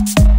you.